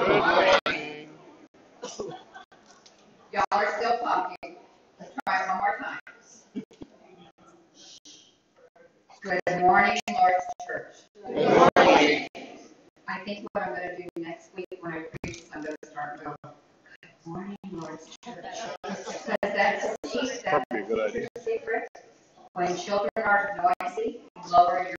Y'all are still talking. Let's try it one more time. Good morning, Lord's Church. Good morning. I think what I'm going to do next week when I preach, I'm going to start going, Good morning, Lord's Church. Because that's a secret. When children are noisy, lower your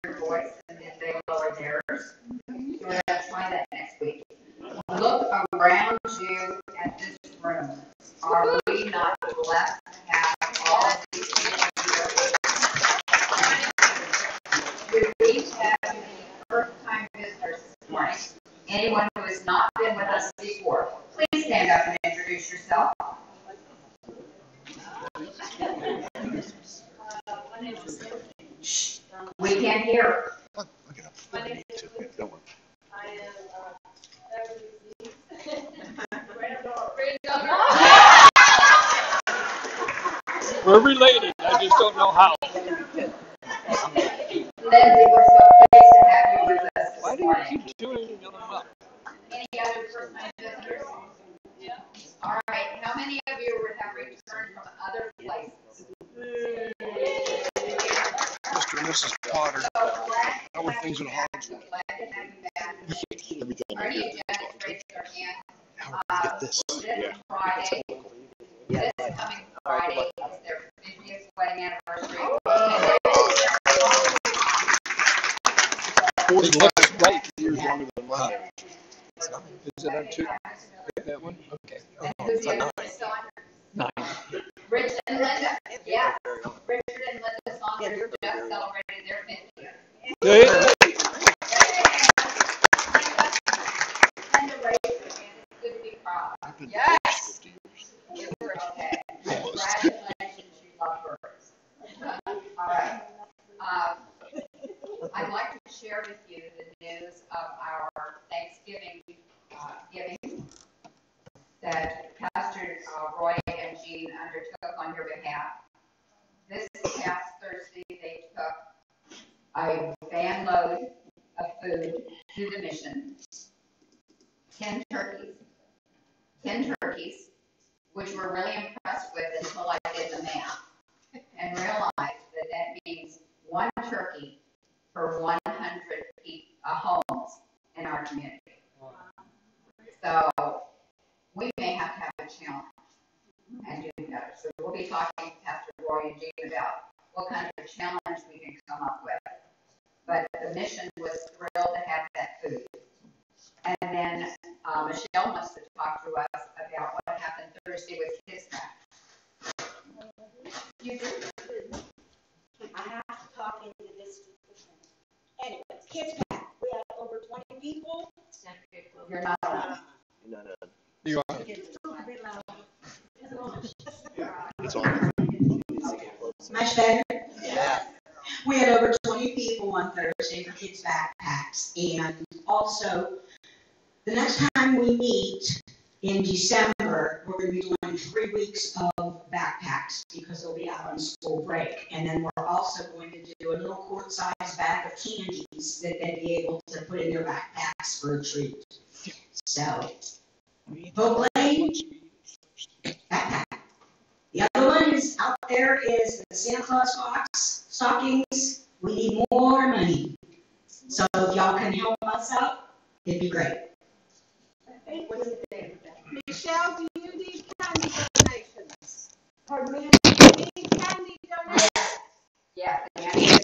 retreat. So, Oakland, backpack. The other ones out there is the Santa Claus box, stockings. We need more money. So if y'all can help us out, it'd be great. Michelle, do you need candy donations? Or do you need candy donations? Yeah, yeah I.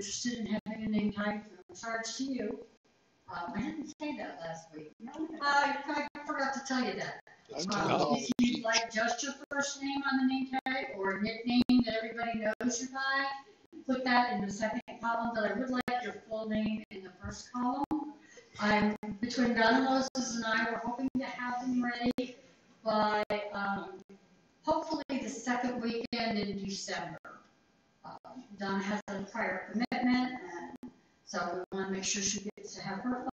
interested in having a name tag charged to you. Um, I didn't say that last week. No, I, I forgot to tell you that. Um, if you'd like just your first name on the name tag or a nickname that everybody knows you by, put that in the second column, but I would like your full name in the first column. I'm, between Don Moses and I, we're hoping to have them ready by um, hopefully the second weekend in December. Um, Don has a prior commitment so we want to make sure she gets to have her fun.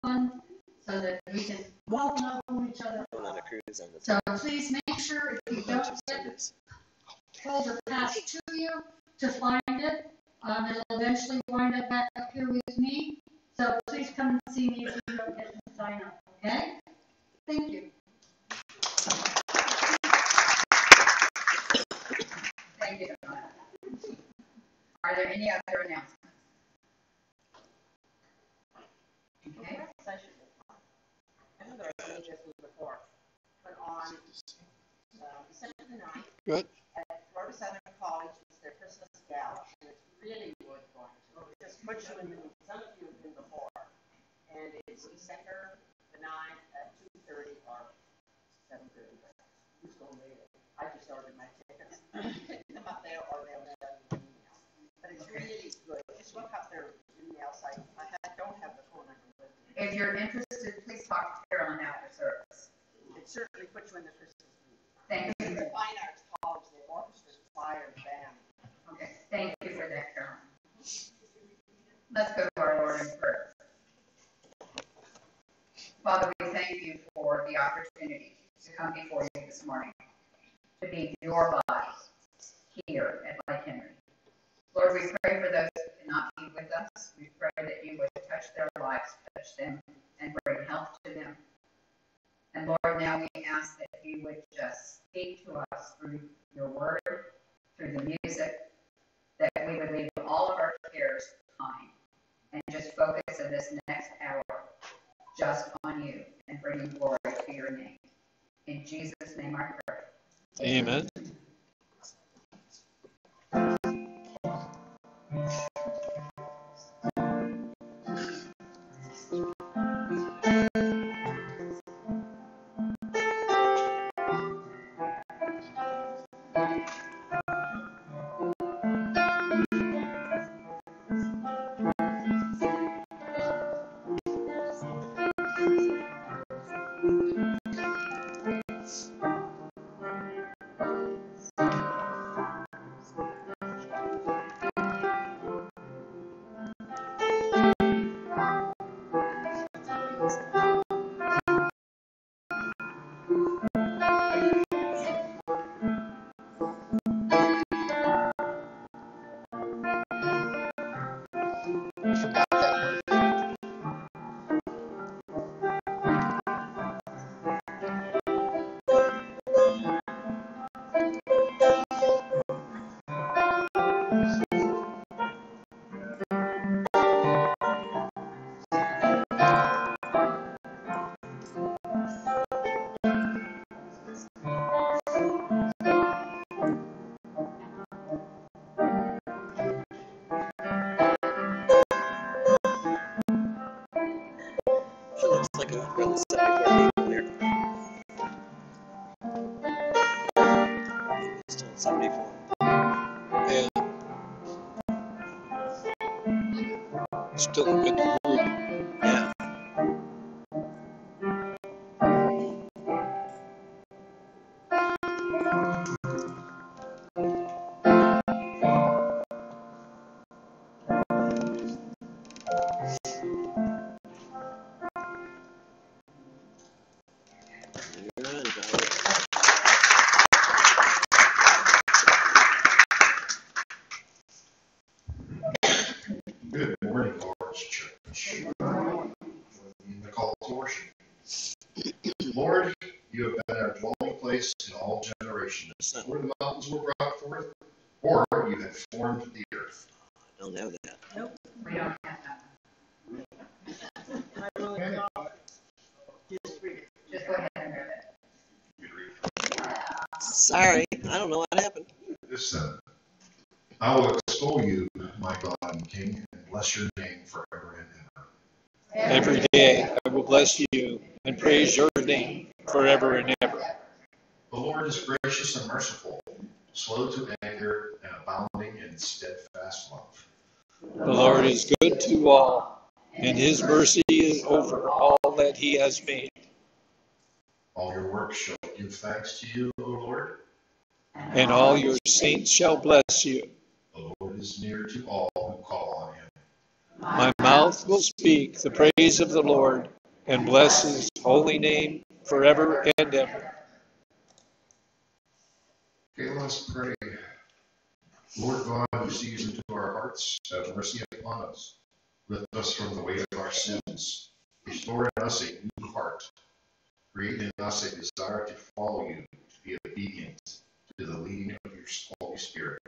In Jesus' name I pray. Amen. Amen. Mountains were brought forth, or you had formed the earth. I don't know that. We don't have that. I really thought, just read it. Just go ahead and read it. You read. Sorry, I don't know what happened. This said, I will extol you, my God and King, and bless your name forever and ever. Every day I will bless you and praise your name forever and ever. The Lord is gracious and merciful, slow to anger, and abounding in steadfast love. The Lord is good to all, and his mercy is over all that he has made. All your works shall give thanks to you, O Lord. And all your saints shall bless you. The Lord is near to all who call on him. My mouth will speak the praise of the Lord and bless his holy name forever and ever. Okay, let us pray. Lord God, who sees into our hearts, have mercy upon us. Lift us from the weight of our sins. Restore in us a new heart. Create in us a desire to follow you, to be obedient to the leading of your Holy Spirit.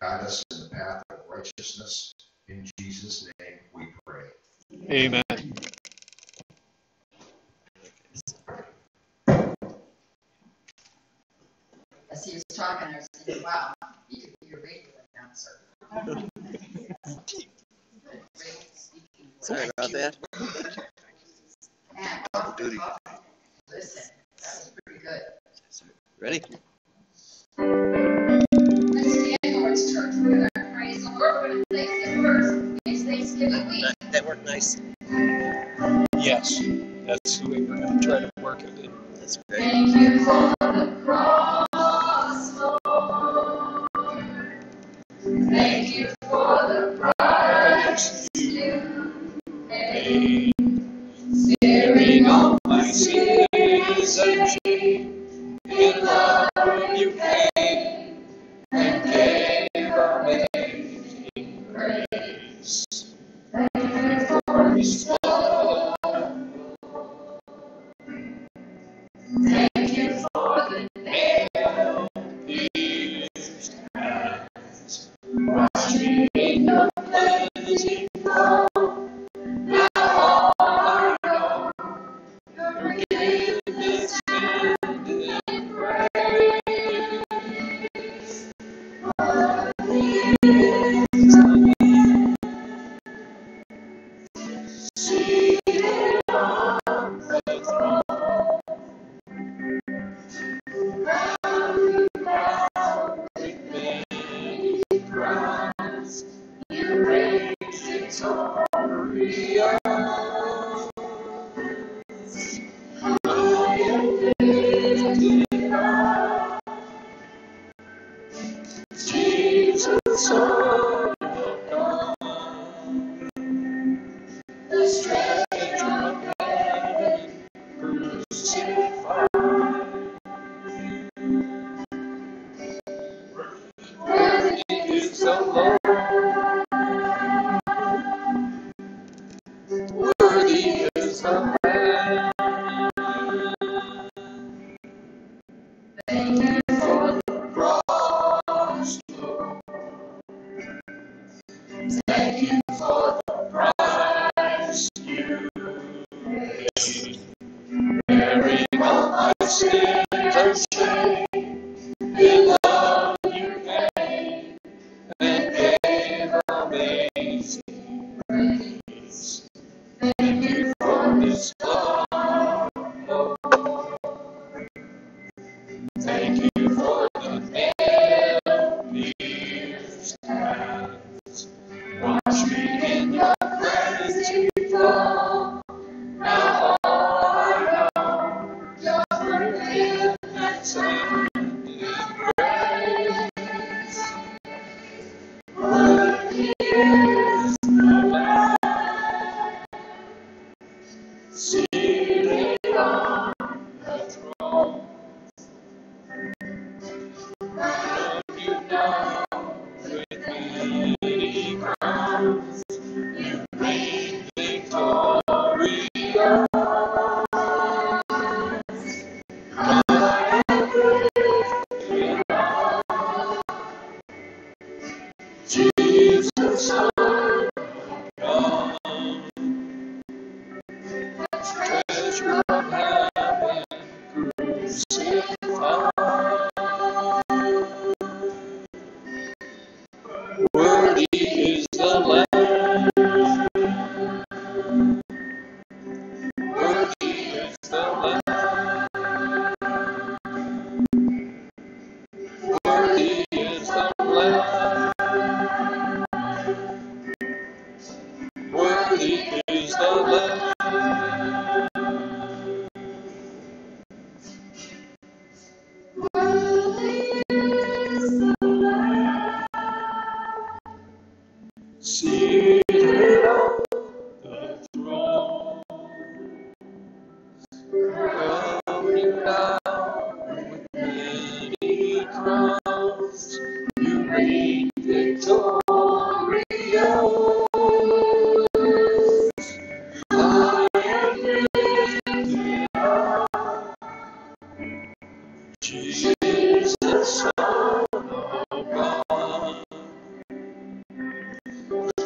Guide us in the path of righteousness. In Jesus' name we pray. Amen. As he was talking, I was thinking, wow, you could be a radio announcer. Sorry about that. Double duty. listen, that was pretty good. Ready? Let's stand, Lord's church, we're gonna praise the Lord, we're gonna thank him first. It's Thanksgiving week. That, that worked nice. Yes, that's the way we're going to try to work it in. That's great. Thank you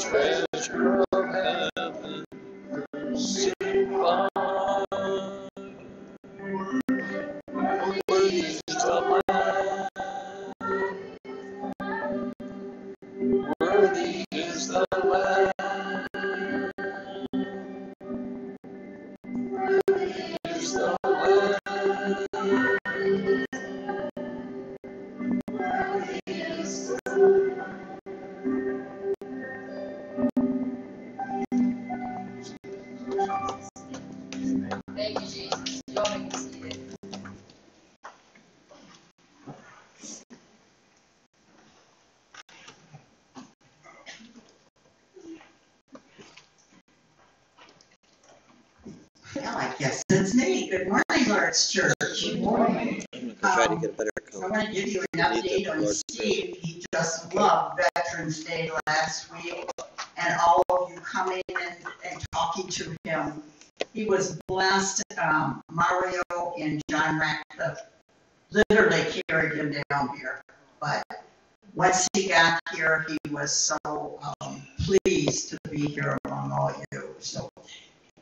treasure morning, Church. Good morning. I'm gonna try to get a better I coat. want to give you an update on Steve. He just loved Veterans Day last week, and all of you coming and, and talking to him. He was blessed. Um, Mario and John Ratcliffe literally carried him down here. But once he got here, he was so um, pleased to be here among all you. So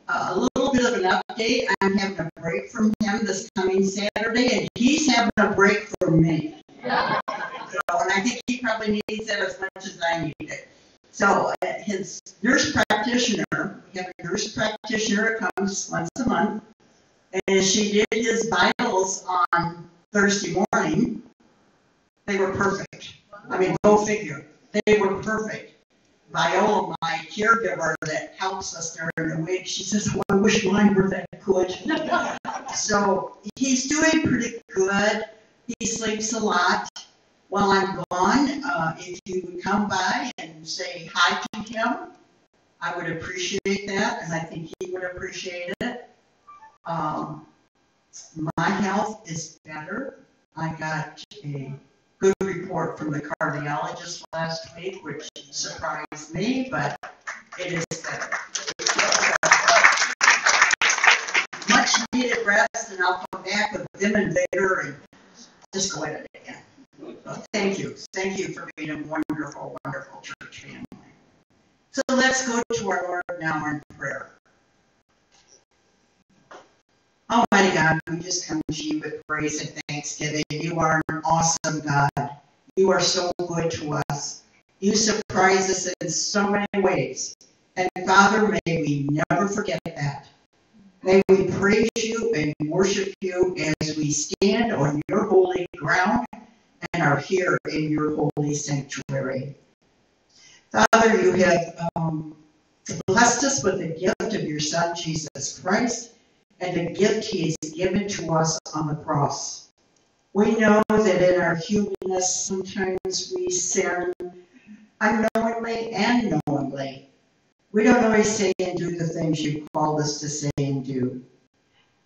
a little bit of an update. I'm having a break from him this coming Saturday, and he's having a break from me. So, and I think he probably needs it as much as I need it. So uh, his nurse practitioner, we have a nurse practitioner that comes once a month, and she did his vitals on Thursday morning. They were perfect. I mean, go figure. They were perfect. Viola, my caregiver that helps us during the week, she says, oh, I wish mine were that good. so he's doing pretty good. He sleeps a lot. While I'm gone, uh, if you would come by and say hi to him, I would appreciate that, and I think he would appreciate it. Um, my health is better. I got a good report from the cardiologist last week, which surprised me, but it is better. Much needed rest, and I'll come back with Vim and Vader and just go at it again. Well, Thank you. Thank you for being a wonderful, wonderful church family. So let's go to our Lord now in prayer. Almighty God, we just come to you with praise and thanksgiving. You are an awesome God. You are so good to us. You surprise us in so many ways. And Father, may we never forget that. May we praise you and worship you as we stand on your holy ground and are here in your holy sanctuary. Father, you have um, blessed us with the gift of your Son, Jesus Christ, and the gift he has given to us on the cross. We know that in our humanness, sometimes we sin unknowingly and knowingly. We don't always say and do the things you called us to say and do.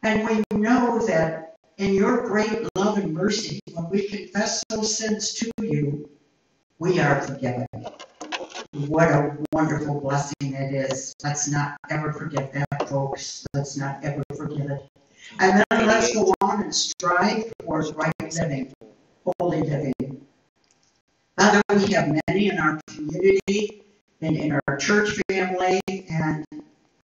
And we know that in your great love and mercy, when we confess those sins to you, we are forgiven. What a wonderful blessing it is. Let's not ever forget that, folks. Let's not ever And then let's go on and strive towards right living, holy living. Father, we have many in our community and in our church family and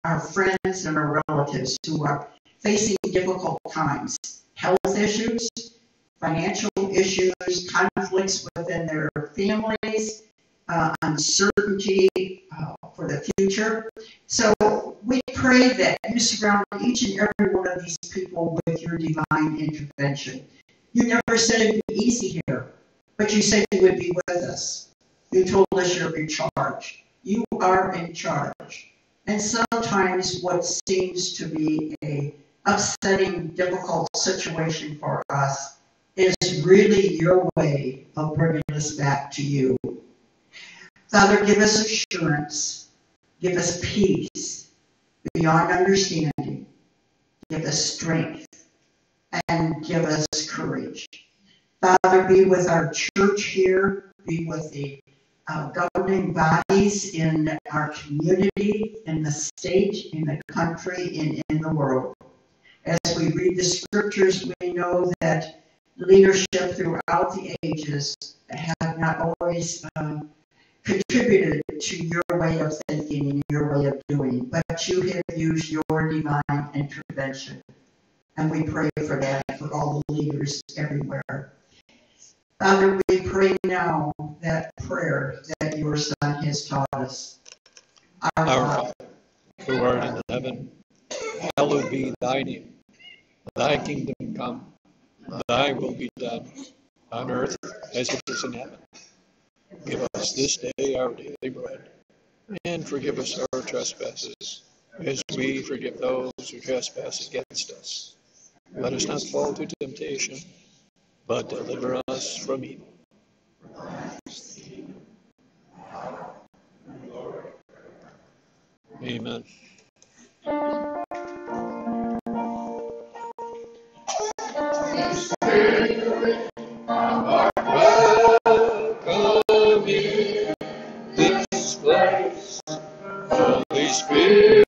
our friends and our relatives who are facing difficult times, health issues, financial issues, conflicts within their families, uh, uncertainty uh, for the future. So we pray that you surround each and every one of these people with your divine intervention. You never said it would be easy here, but you said you would be with us. You told us you're in charge. You are in charge. And sometimes what seems to be a upsetting, difficult situation for us is really your way of bringing us back to you. Father, give us assurance. Give us peace beyond understanding. Give us strength and give us courage. Father, be with our church here, be with the uh, governing bodies in our community, in the state, in the country, and in the world. As we read the scriptures, we know that leadership throughout the ages have not always um, contributed to your way of thinking and your way of doing, but you have used your divine intervention. And we pray for that for all the leaders everywhere. Father, we pray now that prayer that your Son has taught us. Our, Our Father, who art in heaven, hallowed be thy name. Thy kingdom come, thy will be done, on earth as it is in heaven. Give us this day our daily bread, and forgive us our trespasses, as we forgive those who trespass against us. Let us not fall to temptation, but deliver us from evil. Amen. Spirit.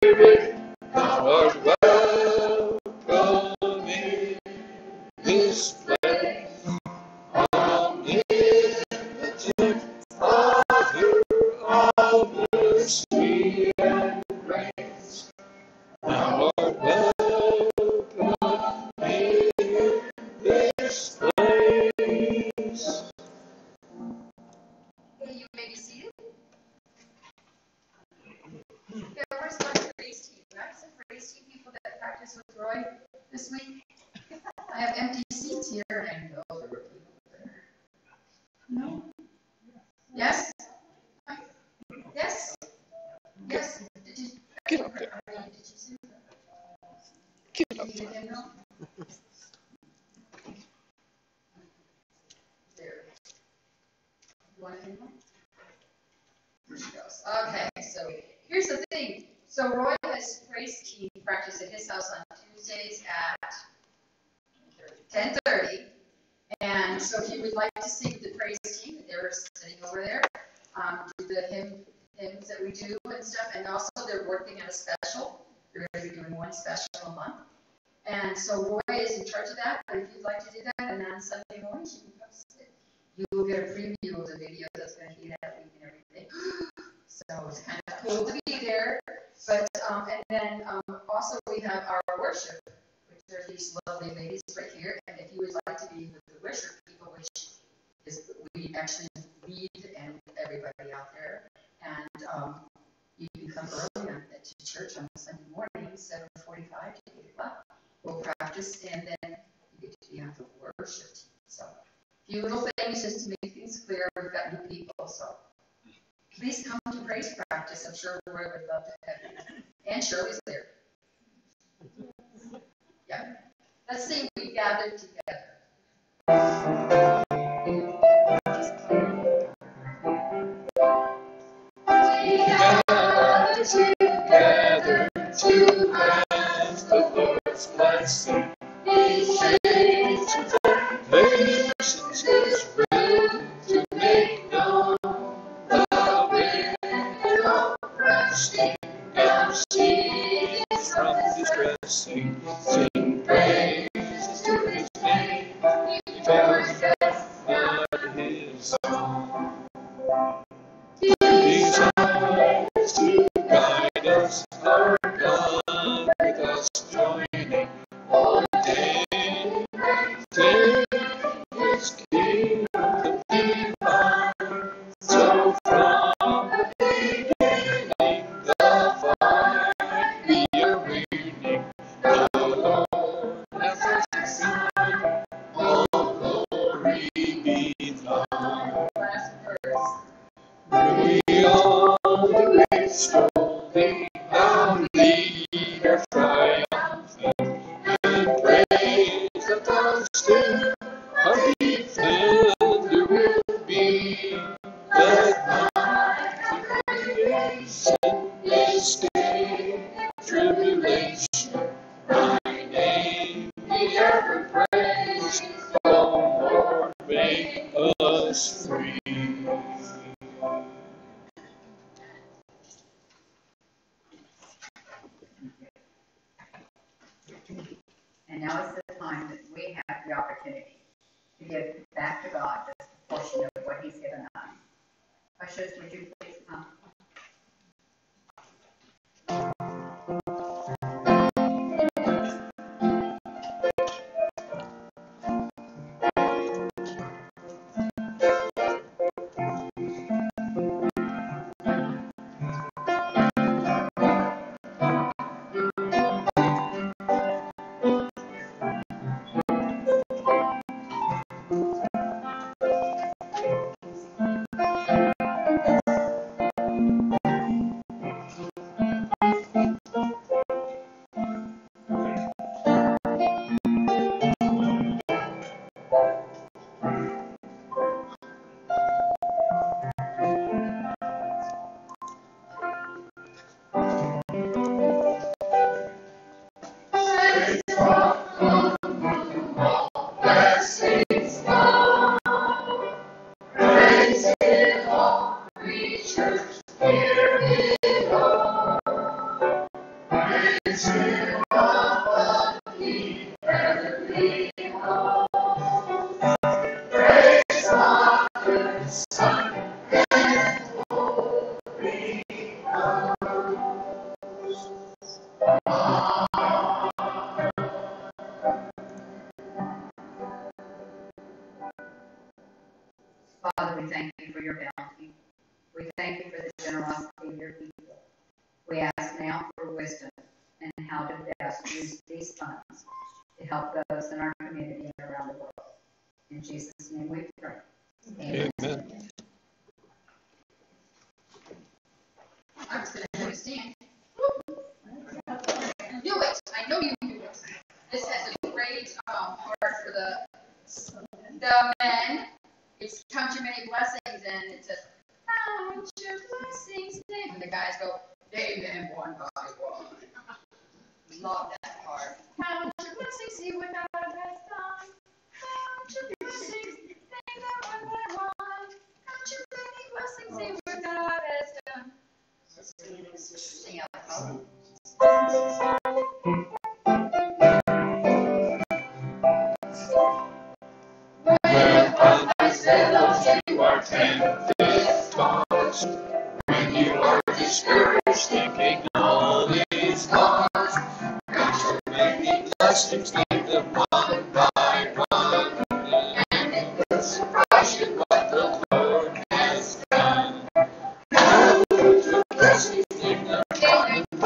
From distress,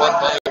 one by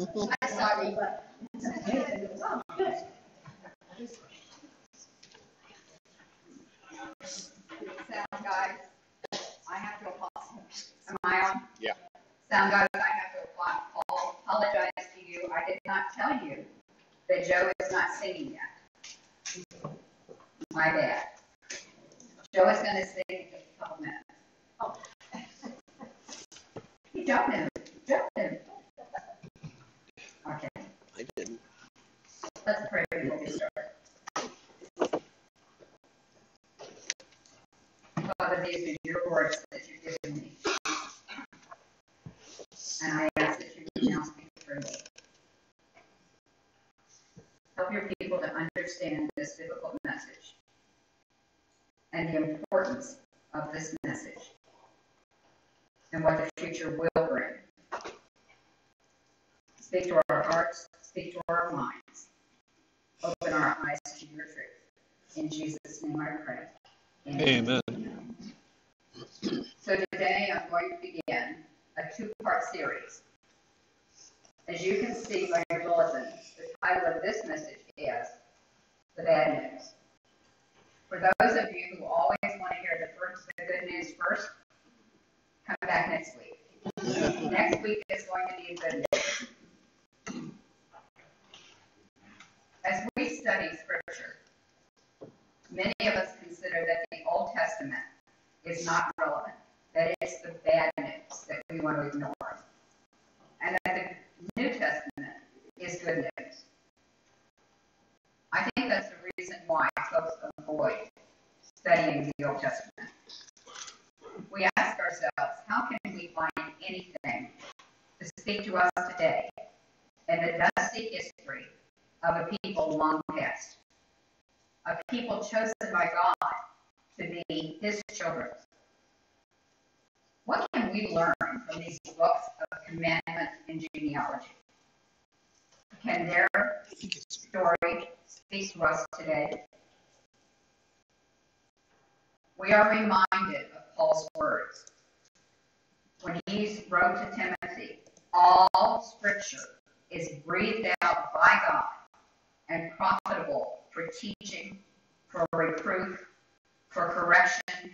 I you. but. Sound guys, I have to apologize. Am I on? Yeah. Sound guys, I have to apologize to you. I did not tell you that Joe is not singing yet. My bad. Joe is gonna sing in a couple minutes. Oh. You don't know, know. Okay, I didn't. Let's pray before we start. Father, these are your words that you've given me. And I ask that you pronounce me through. Help your people to understand this difficult message and the importance of this message and what the future will bring. Speak to our hearts, speak to our minds. Open our eyes to your truth. In Jesus' name I pray. Amen. So today I'm going to begin a two-part series. As you can see by your bulletin, the title of this message is The Bad News. For those of you who always want to hear the first, the good news first, come back next week. Next week is going to be good news. As we study scripture, many of us consider that the Old Testament is not relevant, that it's the bad news that we want to ignore, and that the New Testament is good news. I think that's the reason why folks avoid studying the Old Testament. We ask ourselves, how can we find anything to speak to us today in the dusty history of a people long past? A people chosen by God to be his children. What can we learn from these books of commandment and genealogy? Can their story speak to us today? We are reminded of Paul's words when he wrote to Timothy, all scripture is breathed out by God and profitable for teaching, for reproof, for correction,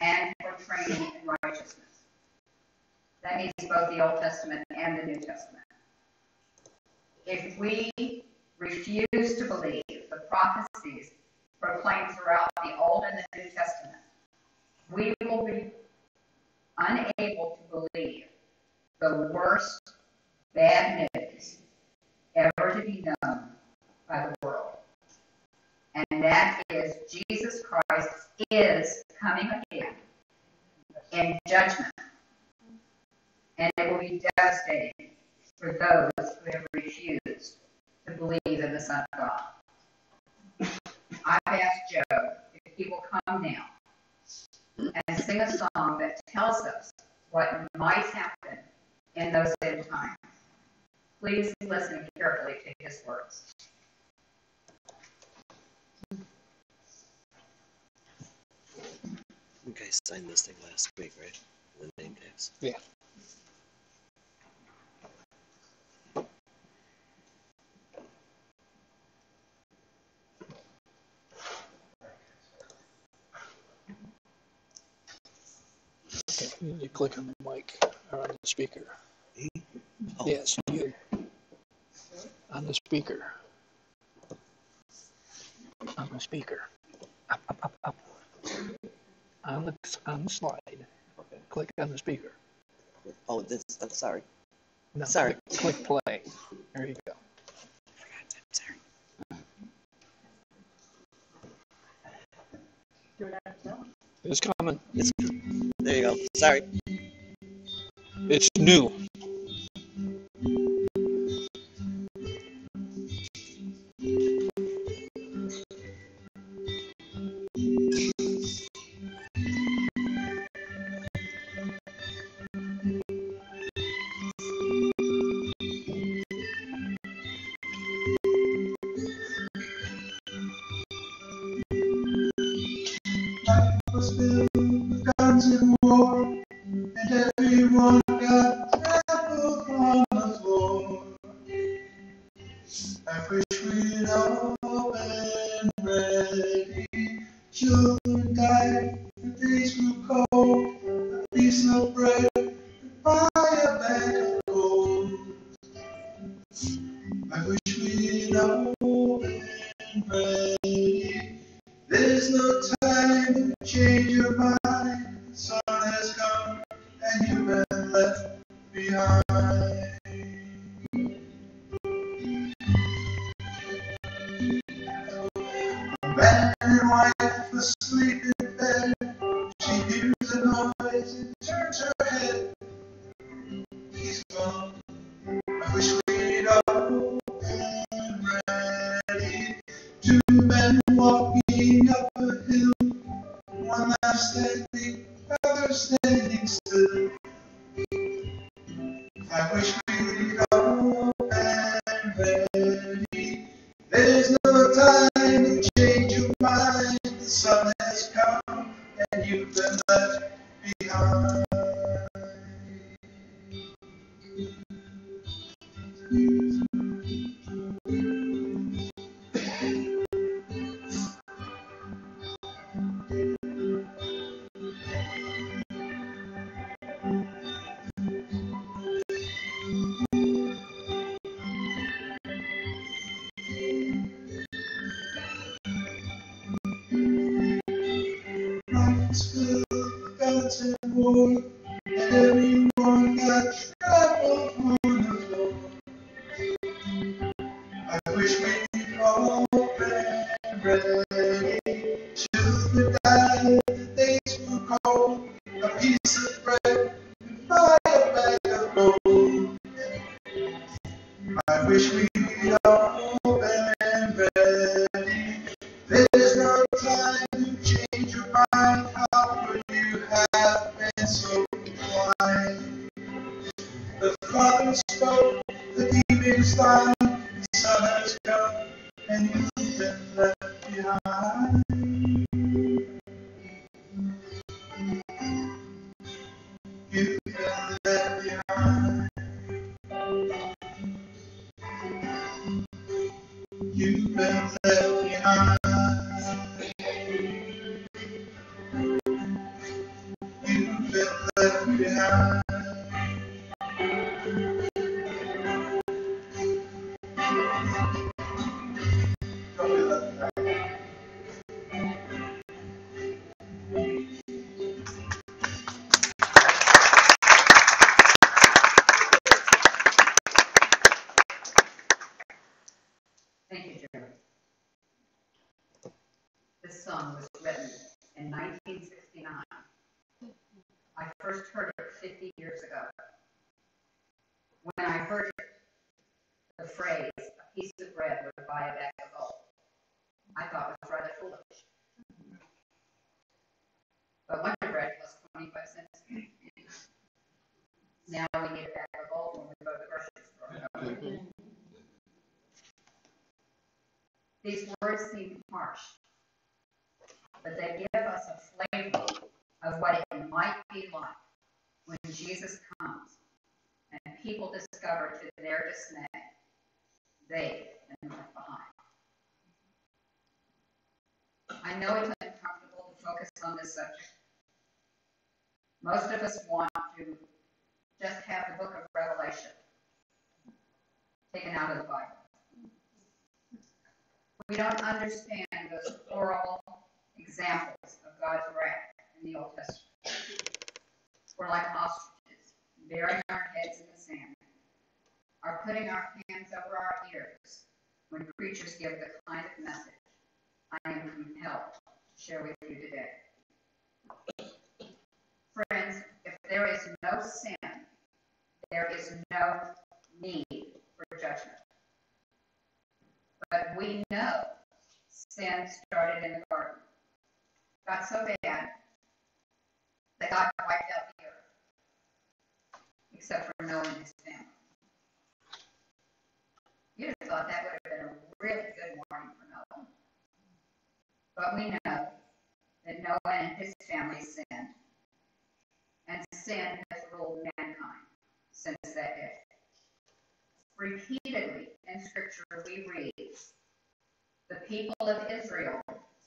and for training in righteousness. That means both the Old Testament and the New Testament. If we refuse to believe the prophecies proclaimed throughout the Old and the New Testament, we will be unable to believe the worst bad news ever to be known by the world. And that is Jesus Christ is coming again in judgment. And it will be devastating for those who have refused to believe in the Son of God. I've asked Joe if he will come now and sing a song that tells us what might happen in those end times. Please listen carefully to his words. You guys signed this thing last week, right? The name tags. Yeah. Okay, you click on the mic or on the speaker. Hmm? Oh. Yes, you. On the speaker. On the speaker. Up, up, up, up. On the, on the slide. Okay. Click on the speaker. Oh, this, I'm sorry. No, Sorry. Click, click play. There you go. Sorry. It's coming. It's, there you go. Sorry. It's new. With guns Jesus comes and people discover to their dismay they've been left behind. I know it's uncomfortable to focus on this subject. Most of us want to just have the book of Revelation taken out of the Bible. We don't understand those horrible examples of God's wrath in the Old Testament. We're like ostriches, burying our heads in the sand, are putting our hands over our ears when preachers give the kind of message I am compelled to share with you today. Friends, if there is no sin, there is no need for judgment. But we know sin started in the garden. Got so bad that God wiped out the earth, except for Noah and his family. You'd have thought that would have been a really good warning for Noah. But we know that Noah and his family sinned, and sin has ruled mankind since that day. Repeatedly in Scripture, we read the people of Israel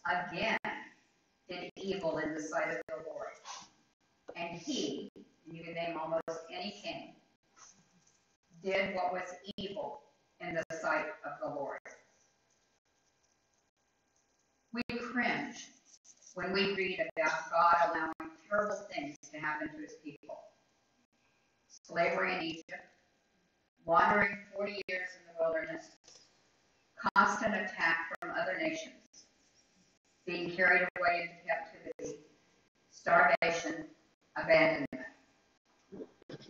again did evil in the sight of the Lord. And he, you can name almost any king, did what was evil in the sight of the Lord. We cringe when we read about God allowing terrible things to happen to his people, slavery in Egypt, wandering 40 years in the wilderness, constant attack from other nations, being carried away into captivity, starvation, abandonment.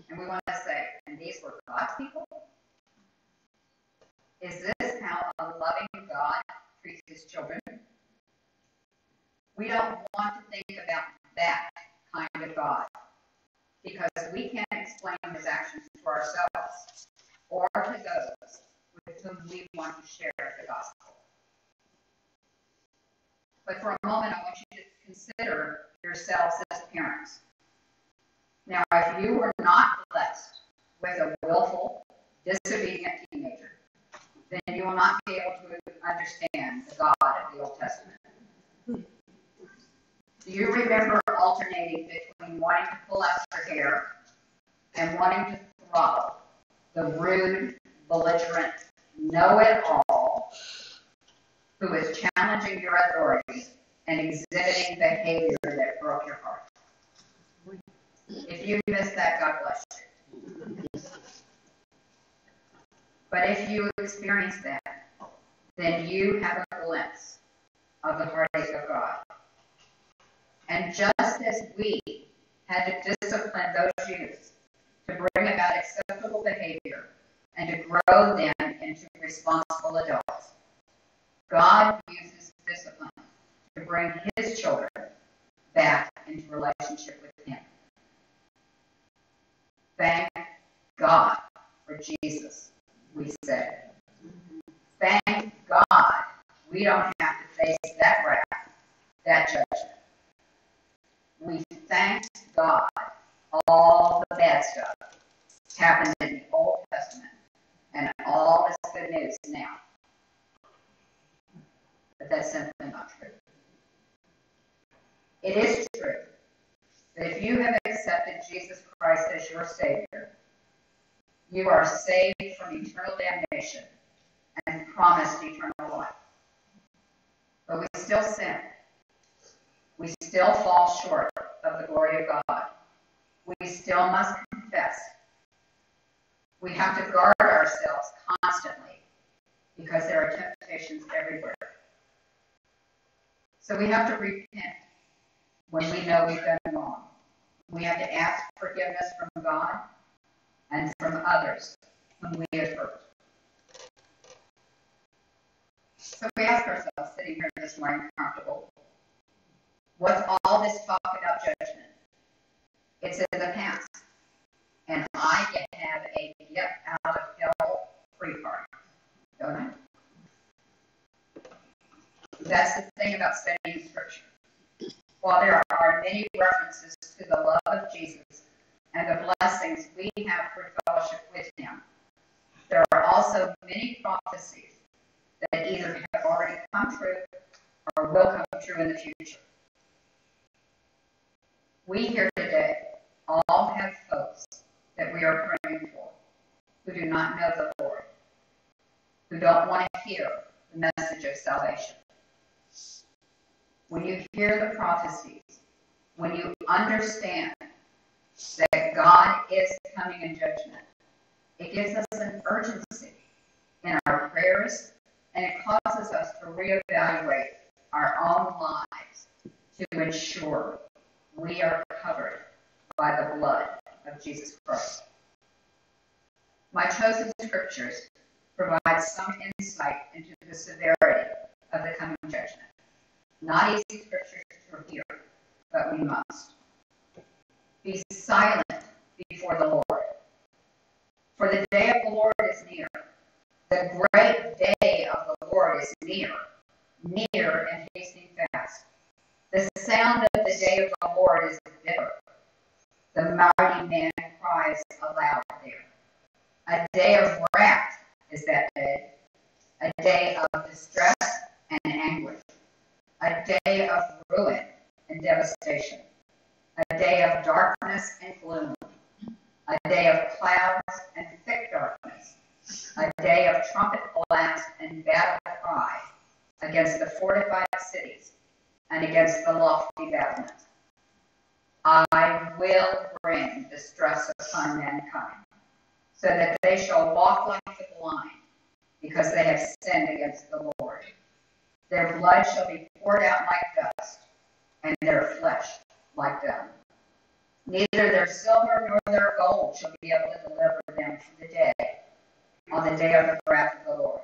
And we want to say, and these were God's people? Is this how a loving God treats his children? We don't want to think about that kind of God because we can't explain his actions to ourselves or to those with whom we want to share the gospel. But for a moment, I want you to consider yourselves as parents. Now, if you were not blessed with a willful, disobedient teenager, then you will not be able to understand the God of the Old Testament. Do you remember alternating between wanting to pull out your hair and wanting to throttle the rude, belligerent, know-it-all who is challenging your authority and exhibiting behavior that broke your heart? If you missed that, God bless you. But if you experience that, then you have a glimpse of the heartache of God. And just as we had to discipline those youths to bring about acceptable behavior and to grow them into responsible adults, God uses discipline to bring his children back into relationship with him. Thank God for Jesus, we say. Thank God we don't have to face that wrath, that judgment. We thank God all the bad stuff happened in the Old Testament and all this good news now. But that's simply not true. It is true that if you have accepted Jesus Christ as your Savior, you are saved from eternal damnation and promised eternal life. But we still sin. We still fall short of the glory of God. We still must confess. We have to guard ourselves constantly because there are temptations everywhere. So we have to repent when we know we've done. We have to ask forgiveness from God and from others when we have hurt. So we ask ourselves, sitting here this morning comfortable, what's all this talk about judgment? It's in the past. And I get to have a get out of hell free card, don't I? That's the thing about studying Scripture. While there are many references to the love of Jesus and the blessings we have for fellowship with Him, there are also many prophecies that either have already come true or will come true in the future. We here today all have folks that we are praying for who do not know the Lord, who don't want to hear the message of salvation. When you hear the prophecies, when you understand that God is coming in judgment, it gives us an urgency in our prayers and it causes us to reevaluate our own lives to ensure we are covered by the blood of Jesus Christ. My chosen scriptures provide some insight into the severity of the coming judgment. Not easy scriptures to hear, but we must. Be silent before the Lord. For the day of the Lord is near. The great day of the Lord is near, near and hastening fast. The sound of the day of the Lord is bitter. The mighty man cries aloud there. A day of wrath is that day, a day of distress and anguish a day of ruin and devastation, a day of darkness and gloom, a day of clouds and thick darkness, a day of trumpet blast and battle cry against the fortified cities and against the lofty battlements. I will bring distress upon mankind, so that they shall walk like the blind, because they have sinned against the Lord. Their blood shall be poured out like dust, and their flesh like dung. Neither their silver nor their gold shall be able to deliver them from the day, on the day of the wrath of the Lord.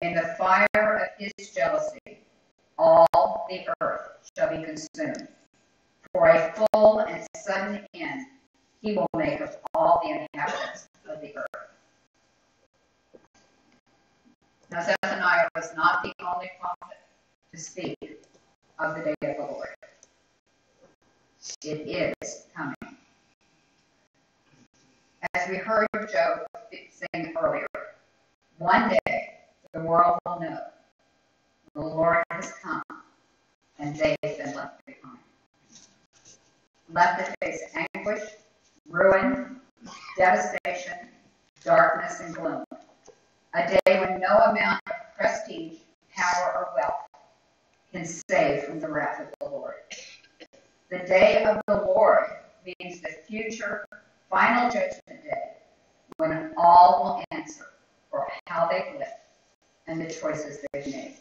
In the fire of his jealousy, all the earth shall be consumed. For a full and sudden end he will make of all the inhabitants of the earth. Now Zephaniah was not the only prophet to speak of the day of the Lord. It is coming. As we heard Joe sing earlier, one day the world will know the Lord has come and they've been left behind. Left to face anguish, ruin, devastation, darkness, and gloom. A day when no amount of prestige, power, or wealth can save from the wrath of the Lord. The day of the Lord means the future, final judgment day, when all will answer for how they've lived and the choices they've made.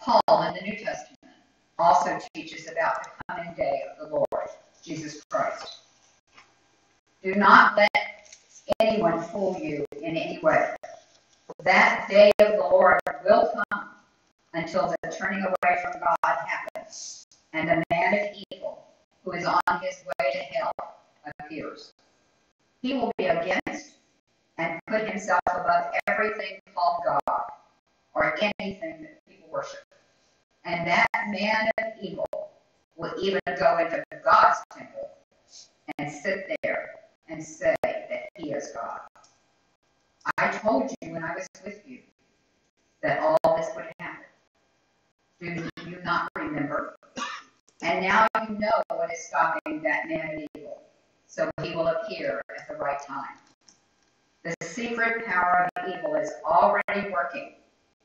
Paul in the New Testament also teaches about the coming day of the Lord, Jesus Christ. Do not let anyone fool you in any way. That day of the Lord will come until the turning away from God happens, and the man of evil, who is on his way to hell, appears. He will be against and put himself above everything called God or anything that people worship. And that man of evil will even go into God's temple and sit there and say he is God. I told you when I was with you that all this would happen. Do you not remember? And now you know what is stopping that man of evil, so he will appear at the right time. The secret power of evil is already working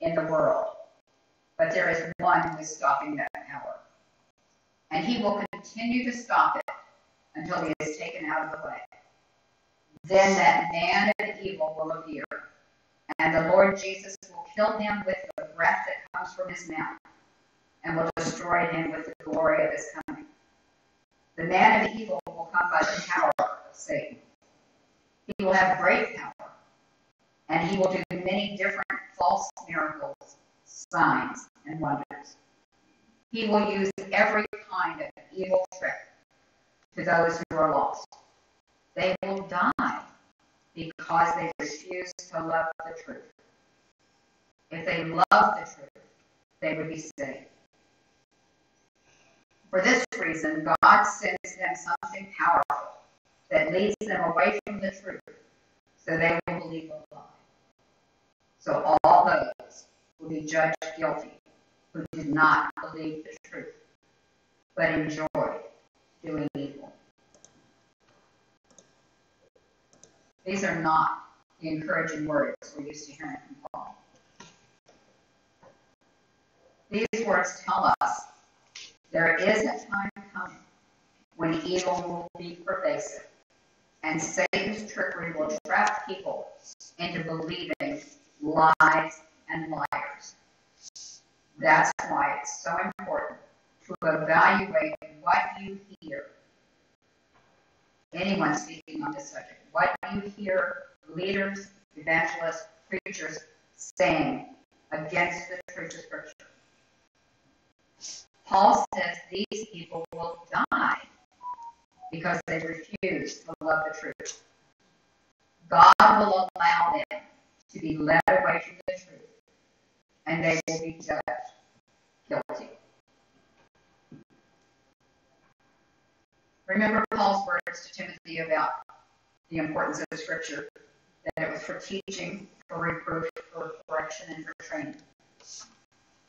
in the world, but there is one who is stopping that power. And he will continue to stop it until he is taken out of the way. Then that man of evil will appear, and the Lord Jesus will kill him with the breath that comes from his mouth, and will destroy him with the glory of his coming. The man of evil will come by the power of Satan. He will have great power, and he will do many different false miracles, signs, and wonders. He will use every kind of evil trick to those who are lost. They will die because they refuse to love the truth. If they love the truth, they would be saved. For this reason, God sends them something powerful that leads them away from the truth so they will believe a lie. So all those will be judged guilty who did not believe the truth, but enjoyed doing evil. These are not the encouraging words we're used to hearing from Paul. These words tell us there is a time coming when evil will be pervasive and Satan's trickery will trap people into believing lies and liars. That's why it's so important to evaluate what you hear. Anyone speaking on this subject, what you hear leaders, evangelists, preachers saying against the truth of Scripture. Paul says these people will die because they refuse to love the truth. God will allow them to be led away from the truth, and they will be judged guilty. Remember Paul's words to Timothy about the importance of the Scripture, that it was for teaching, for reproof, for correction, and for training.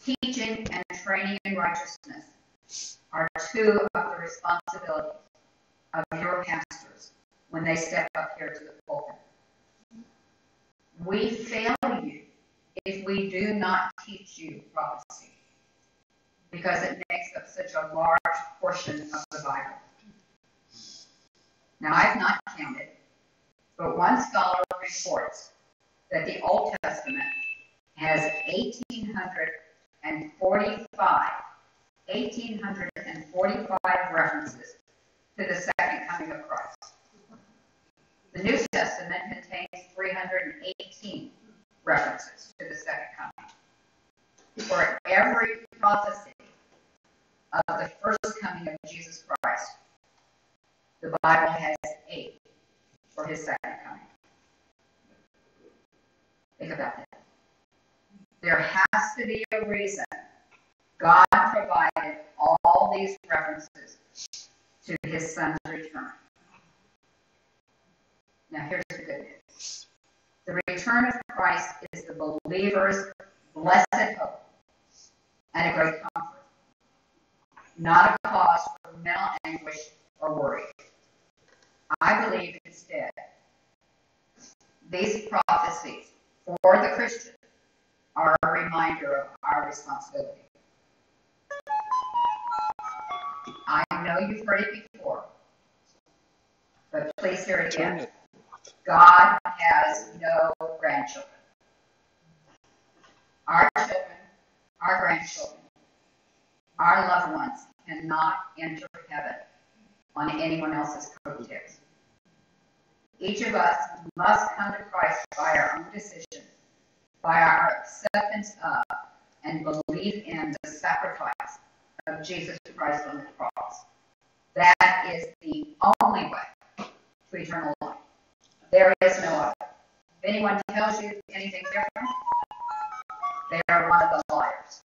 Teaching and training in righteousness are two of the responsibilities of your pastors when they step up here to the pulpit. We fail you if we do not teach you prophecy because it makes up such a large portion of the Bible. Now, I've not counted, but one scholar reports that the Old Testament has 1,845, 1,845 references to the second coming of Christ. The New Testament contains 318 references to the second coming. For every prophecy of the first coming of Jesus Christ, the Bible has eight for his second coming. Think about that. There has to be a reason God provided all these references to his son's return. Now, here's the good news the return of Christ is the believer's blessed hope and a great comfort, not a cause for mental anguish or worry. I believe instead these prophecies for the Christian are a reminder of our responsibility. I know you've heard it before, but please hear it again. God has no grandchildren. Our children, our grandchildren, our loved ones cannot enter heaven on anyone else's coattails. Each of us must come to Christ by our own decision, by our acceptance of and belief in the sacrifice of Jesus Christ on the cross. That is the only way to eternal life. There is no other. If anyone tells you anything different, they are one of the liars.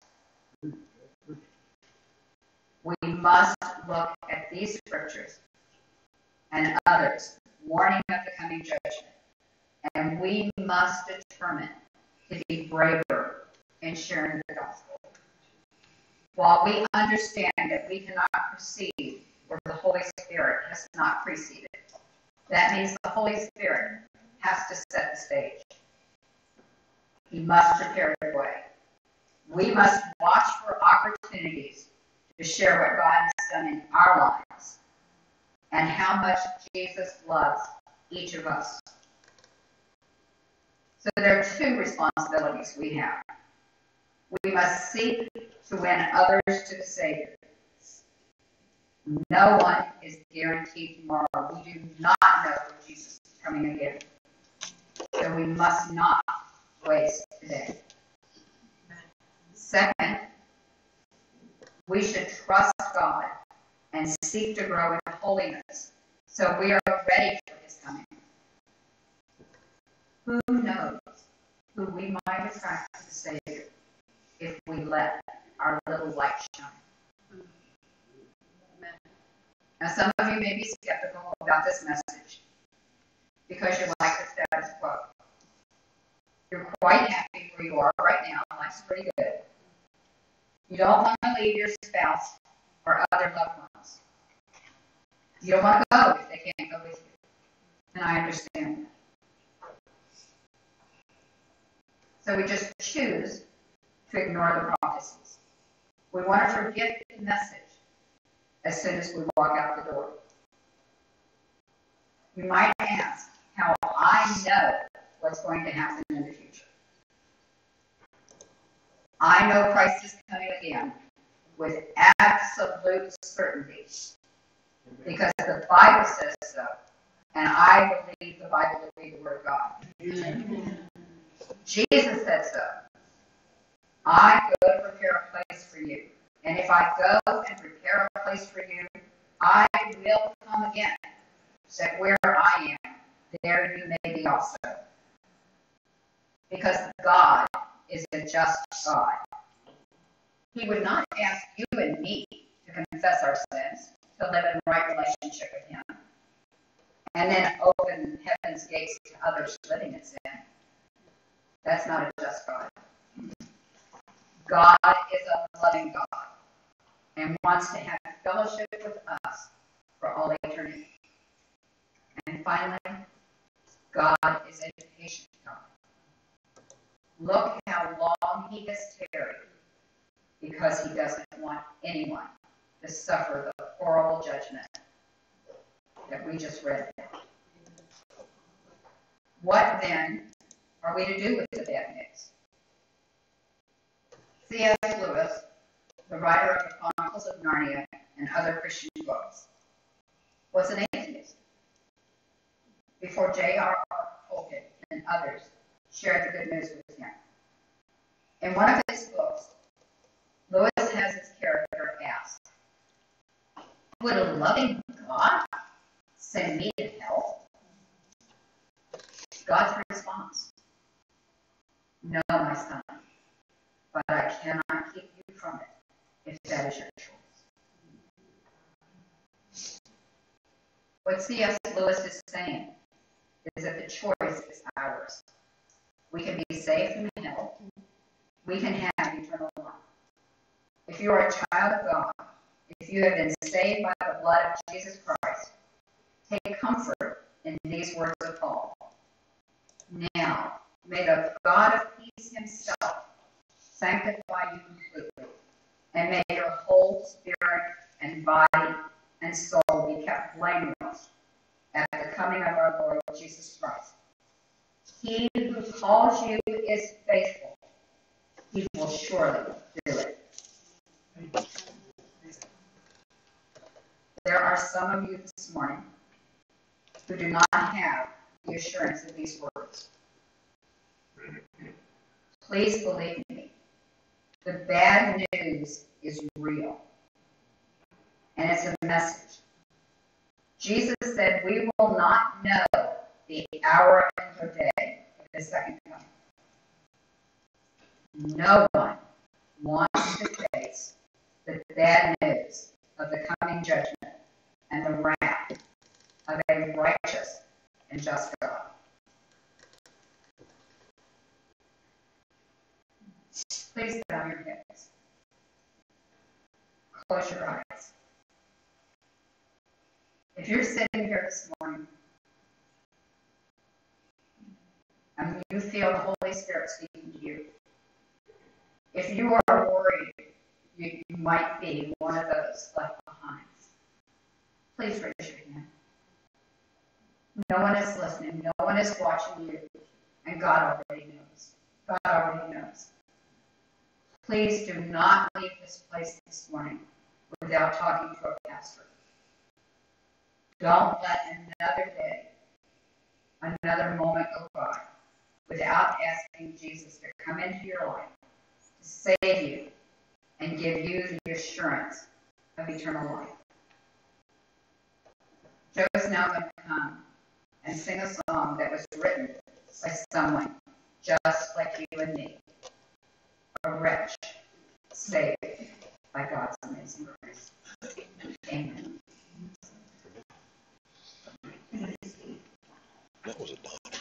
We must look at these scriptures and others warning of the coming judgment, and we must determine to be braver in sharing the gospel. While we understand that we cannot proceed where the Holy Spirit has not preceded, that means the Holy Spirit has to set the stage. He must prepare the way. We must watch for opportunities to share what God has done in our lives and how much Jesus loves each of us. So there are two responsibilities we have. We must seek to win others to the Savior. No one is guaranteed tomorrow. We do not know when Jesus is coming again. So we must not waste today. Second, we should trust God and seek to grow in holiness so we are ready for his coming. Who knows who we might attract to the Savior if we let our little light shine? Now, some of you may be skeptical about this message because you like the status quo. You're quite happy where you are right now. Life's pretty good. You don't want to leave your spouse or other loved ones. You don't want to go if they can't go with you. And I understand that. So we just choose to ignore the prophecies. We want to forget the message as soon as we walk out the door. You might ask how I know what's going to happen in the future. I know Christ is coming again with absolute certainty because the Bible says so, and I believe the Bible to be the Word of God. Jesus said so. I go to prepare a place for you. And if I go and prepare a place for you, I will come again, that where I am, there you may be also. Because God is a just God. He would not ask you and me to confess our sins, to live in right relationship with Him, and then open heaven's gates to others living in sin. That's not a just God. God is a loving God and wants to have fellowship with us for all eternity. And finally, God is a patient God. Look how long he has tarried because he doesn't want anyone to suffer the horrible judgment that we just read. What then are we to do with the bad news? C.S. Lewis, the writer of the Chronicles of Narnia and other Christian books, was an atheist. Before J.R.R. Tolkien and others shared the good news with him. In one of his books, Lewis has his character ask, Would a loving God send me to hell? God's response, No, my son, but I cannot keep you from it if that is your choice. What C.S. Lewis is saying is that the choice is ours. We can be saved from hell. We can have eternal life. If you are a child of God, if you have been saved by the blood of Jesus Christ, take comfort in these words of Paul. Now, may the God of peace himself sanctify you completely, and may your whole spirit and body and soul be kept blameless at the coming of our Lord Jesus Christ. He who calls you is faithful. He will surely do it. There are some of you this morning who do not have the assurance of these words. Please believe me. The bad news is real. And it's a message. Jesus said, We will not know the hour and the day his second coming. No one wants to face the bad news of the coming judgment and the wrath of a righteous and just God. Please bow your heads. Close your eyes. If you're sitting here this morning and you feel the Holy Spirit speaking to you, if you are worried you, you might be one of those left behind, please raise your hand. No one is listening, no one is watching you, and God already knows. God already knows. Please do not leave this place this morning without talking to a pastor. Don't let another day, another moment go by without asking Jesus to come into your life, to save you, and give you the assurance of eternal life. Joe's now going to come and sing a song that was written by someone just like you and me, a wretch saved by God's amazing grace. Amen. That was a something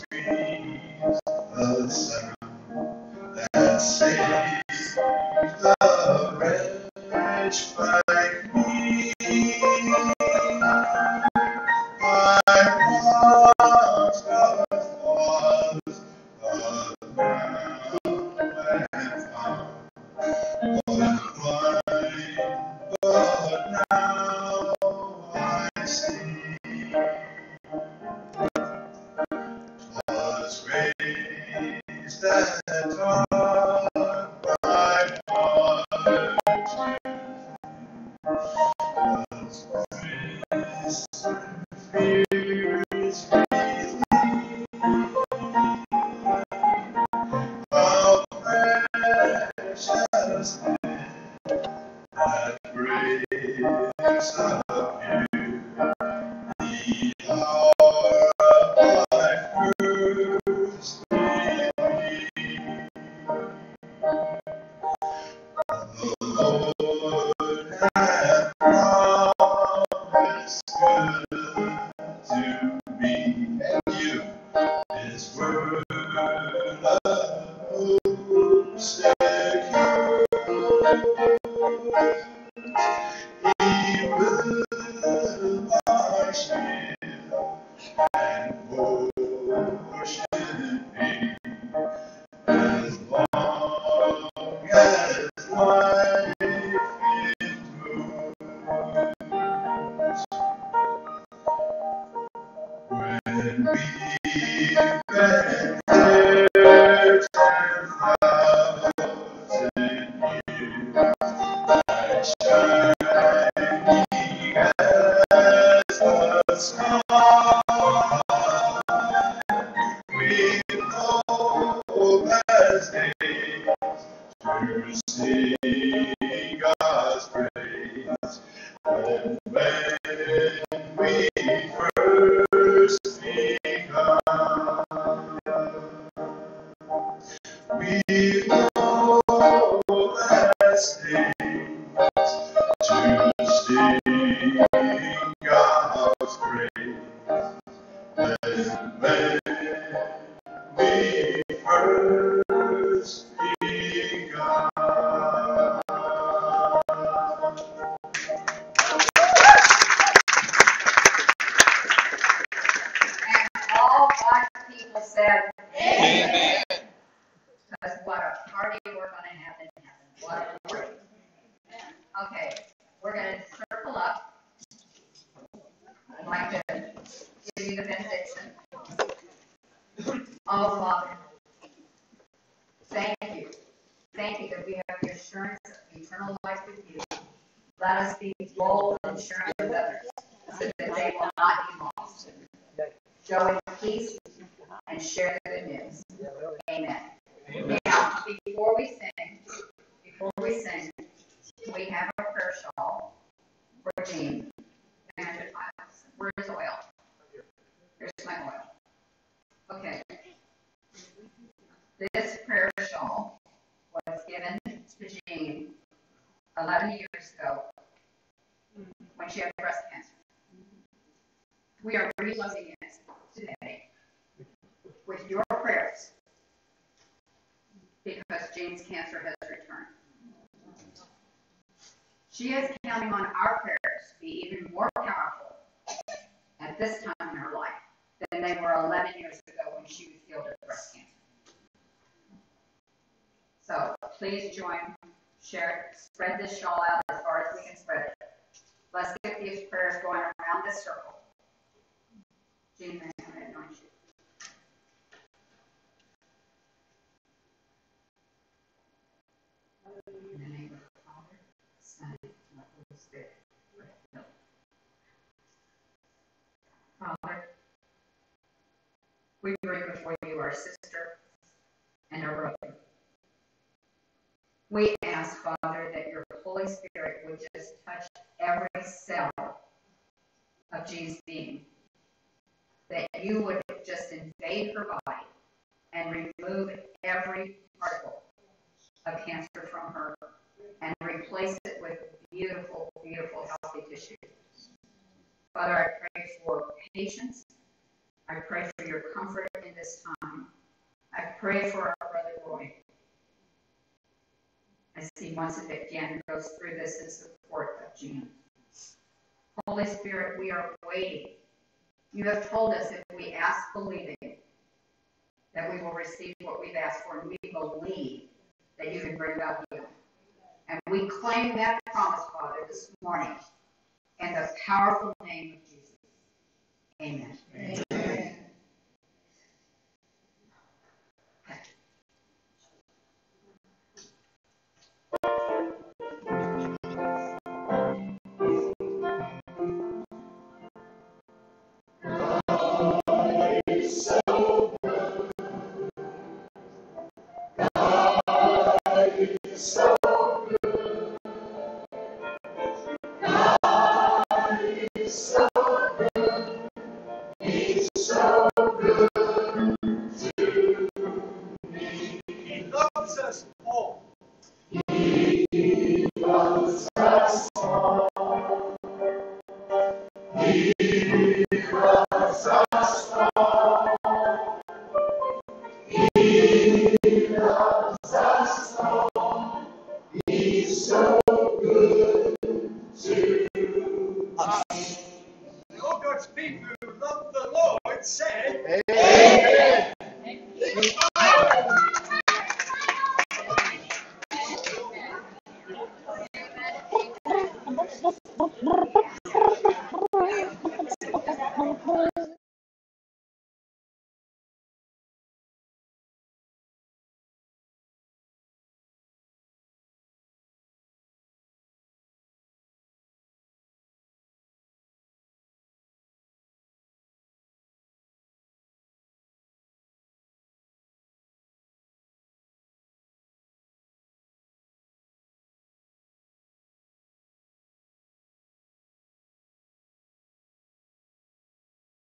wretch like precious the. Oh, Father, thank you. Thank you that we have the assurance of eternal life with you. Let us be bold and sharing with others so that they will not be lost. Go in peace and share the good news. Amen. Now, before we sing, before we sing, we have a prayer shawl for Jean. And where's oil? Here's my oil. Okay. This prayer shawl was given to Jean 11 years ago when she had breast cancer. We are reloading it today with your prayers because Jane's cancer has returned. She is counting on our prayers to be even more powerful at this time in her life than they were 11 years ago when she was healed of breast cancer. So please join, share, it, spread this shawl out as far as we can spread it. Let's get these prayers going around this circle. Jean, may I anoint you? In the name of the Father, Son, and the Holy Spirit. Father, we bring before you our sister and our brother. We ask, Father, that your Holy Spirit would just touch every cell of Jean's being. That you would just invade her body and remove every particle of cancer from her and replace it with beautiful, beautiful, healthy tissue. Father, I pray for patience. I pray for your comfort in this time. I pray for our brother Roy. As he once again goes through this in support of Jean. Holy Spirit, we are waiting. You have told us if we ask believing that we will receive what we've asked for, and we believe that you can bring about healing. And we claim that promise, Father, this morning in the powerful name of Jesus. Amen. Amen.